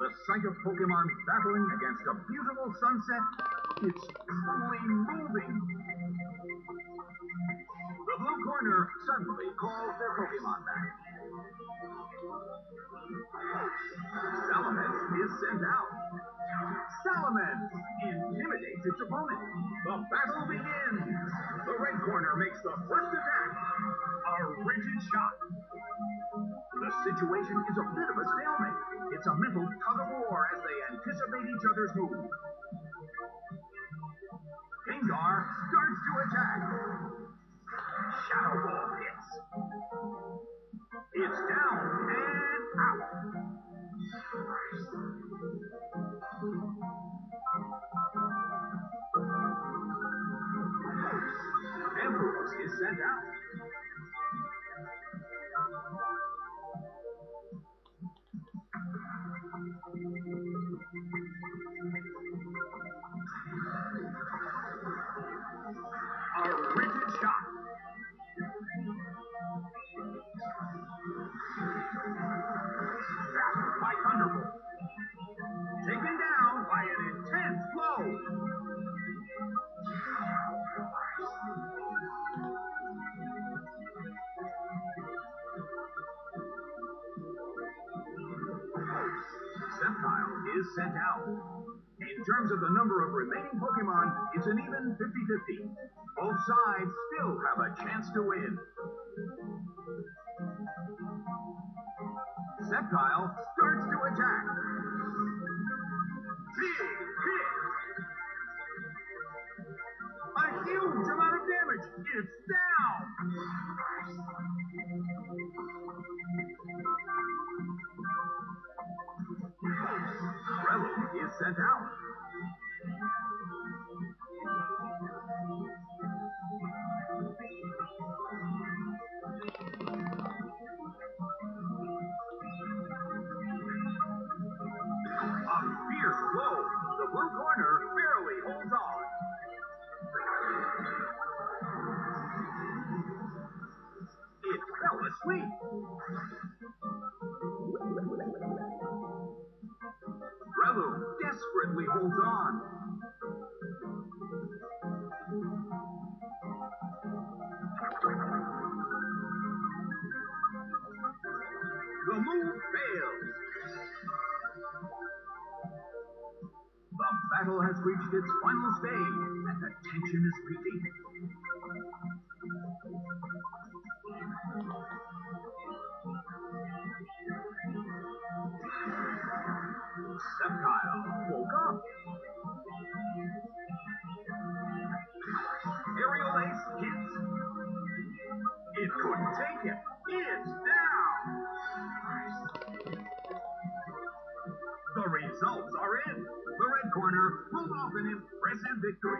The sight of Pokemon battling against a beautiful sunset, it's truly moving. The blue corner suddenly calls their Pokemon back. Salamence is sent out. Salamence intimidates its opponent. The battle begins. The red corner makes the first attack. A rigid shot. The situation is a bit of a stalemate. It's a mental tug of war as they anticipate each other's move. Gengar starts to attack. Shadow Ball Is sent out. Sceptile is sent out. In terms of the number of remaining Pokemon, it's an even 50-50. Both sides still have a chance to win. Sceptile starts to attack. Big hit! A huge amount of damage! It's down! Sent out. A fierce blow. The blue corner barely holds on. It fell asleep. Desperately holds on. The move fails. The battle has reached its final stage, and the tension is peaking. Sceptile results are in. The red corner pulled off an impressive victory.